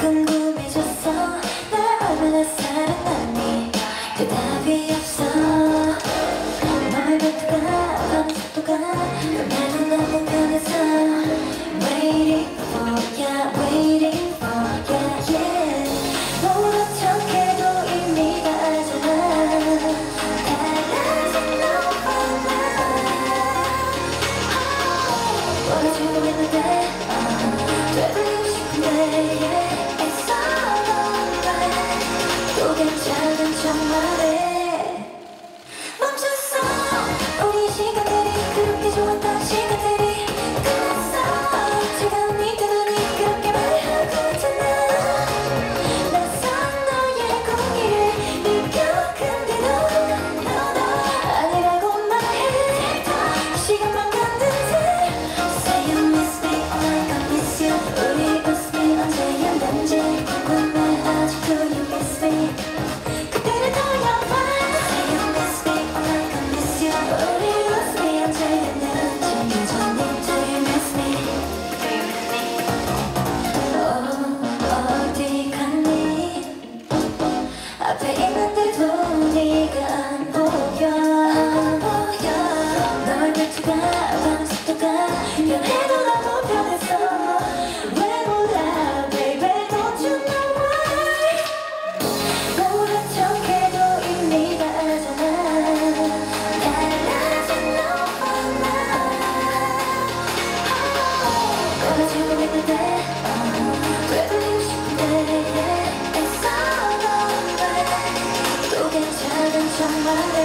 궁금해졌어. 나 얼마나 사랑하니? 대답이 없어. 널 뱉다가 뱉다가 나는 너무 편해서 Waiting for ya Waiting for ya yeah. 모른 척해도 이미 다 알잖아 달라진 너무 빨라 원하지 못했는데 되돌리고 싶은데 yeah. 괜찮은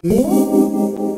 Música